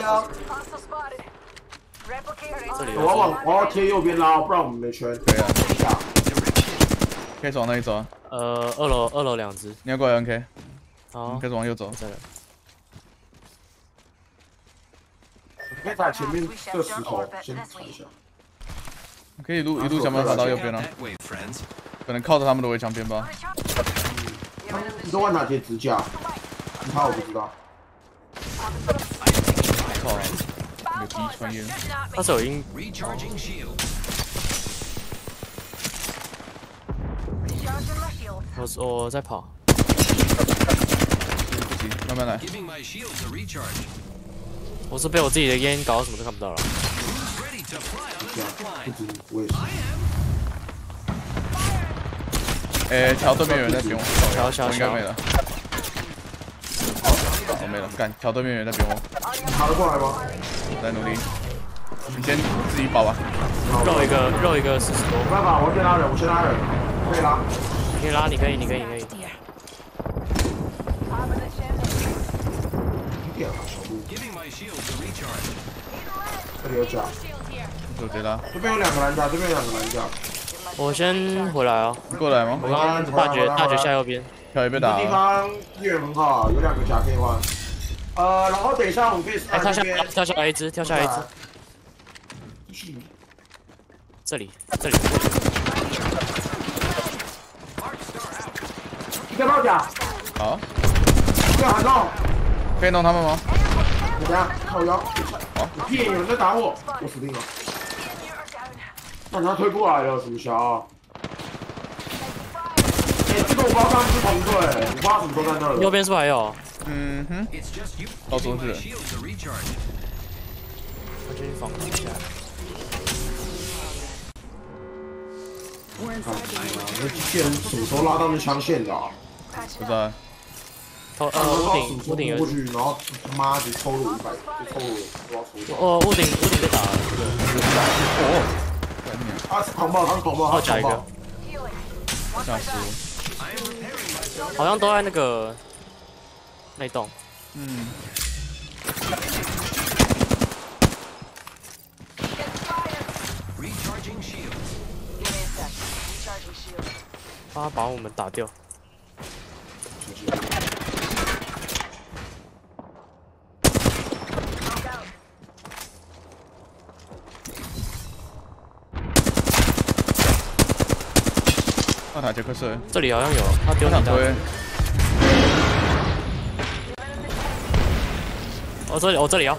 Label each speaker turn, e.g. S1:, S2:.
S1: 呀！
S2: 这里
S1: 我要往我要贴右边拉，不然我们没圈。
S3: 可以啊，
S1: 下，
S3: 可以走往那里走啊。
S2: 呃，二楼二楼两只，
S3: 你要过来 NK，
S2: 好，
S3: 开始往右走。
S2: 再来，
S1: 可以在前面这石头先踩一下。
S3: 可以一路一路想办法到右边啊
S4: ，That way, friends.
S3: 可能靠着他们的围墙边吧。
S1: 你都往哪贴支架？其他我不知道。
S3: 靠、啊！有敌穿烟，
S2: 他手音。我我在跑。
S3: 不急，慢慢来。
S2: 我是被我自己的烟搞到什么都看不到了。
S3: 诶，桥、对面有人在点我，
S2: 桥桥桥，
S3: 应。我没了，干，挑对面有人在扁我，
S1: 爬得过来吗？
S3: 在努力。你先自己保吧。
S2: 肉一个肉一个四十多，
S1: 没办法，我先拉人，我先拉人，可以拉。
S2: 你可以拉，你可以，你可以，你可以。
S1: 这里有甲，
S3: 我直接拉。
S1: 这边有两个蓝甲，这边有两个蓝甲。
S2: 我先回来哦，
S3: 你过来吗
S2: 我？刚刚大绝大绝下右边，
S3: 桥也被打
S1: 这地。方资源很好啊，有两个甲可以换。呃，然后等一下我们可以
S2: 哎，跳下
S1: 在这边。
S2: 跳下来一只，跳下来一只，
S1: 只。
S2: 这里这里，
S1: 一个爆甲，
S3: 好，
S1: 一个喊动。
S3: 可以弄他们吗？
S1: 我等下靠腰。
S3: 好
S1: 我屁，有人在打我，我死定了。但他推过来了，什么侠？哎，这个我不知道他们是同队，我不知道什么都在那儿。
S2: 右边是不是还有？
S3: 嗯哼. Oh,
S4: recharge.
S2: 我去防一下。
S1: 那机器人什么时候拉到那枪线的、啊？
S3: 不知道。
S2: 头呃屋顶屋顶
S1: 过，去，然后他妈的抽了五百，就抽了我，我要抽掉。
S2: 哦屋顶屋顶被打了，
S3: 哦，
S1: 他是狂暴，他是狂暴，他是
S2: 好像都在那个那栋。
S3: 嗯
S2: 他把我们打掉。
S3: 那塔杰克是，
S2: 这里好像有，他丢
S3: 上推。
S2: 我这里哦这里哦，